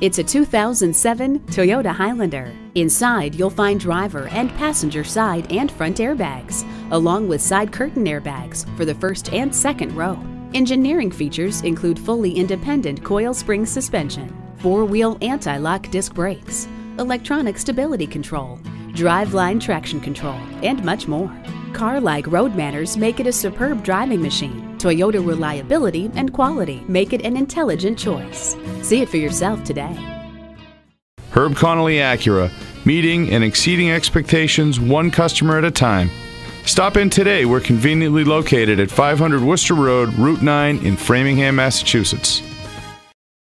It's a 2007 Toyota Highlander. Inside, you'll find driver and passenger side and front airbags, along with side curtain airbags for the first and second row. Engineering features include fully independent coil spring suspension, four-wheel anti-lock disc brakes, electronic stability control, driveline traction control, and much more. Car-like road manners make it a superb driving machine. Toyota reliability and quality make it an intelligent choice. See it for yourself today. Herb Connolly Acura, meeting and exceeding expectations one customer at a time. Stop in today. We're conveniently located at 500 Worcester Road, Route 9 in Framingham, Massachusetts.